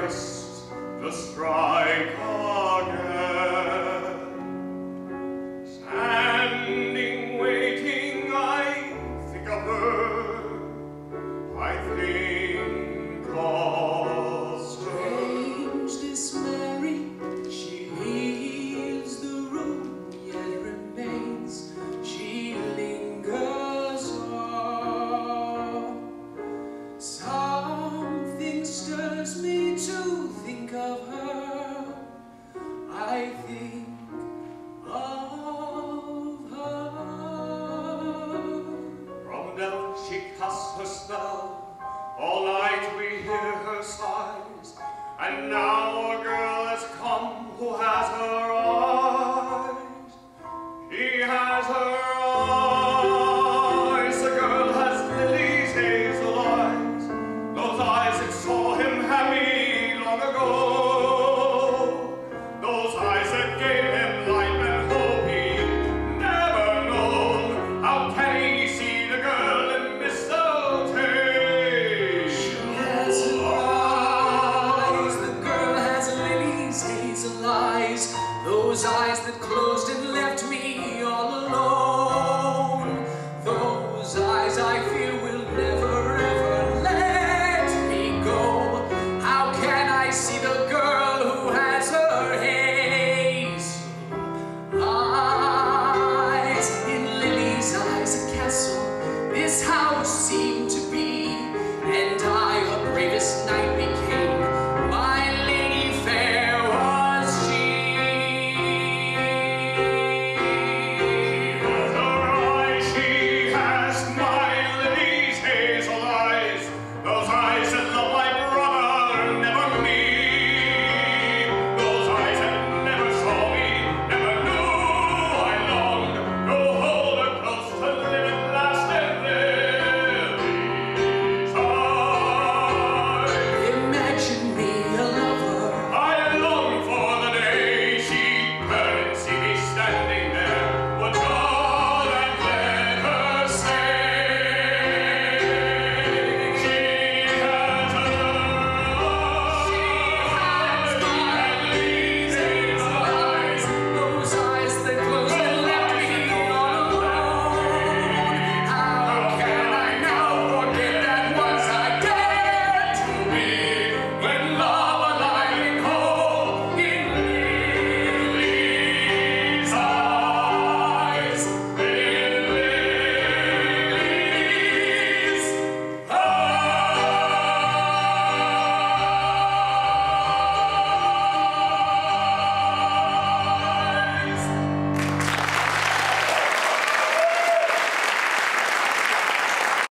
rest the strike eyes that closed in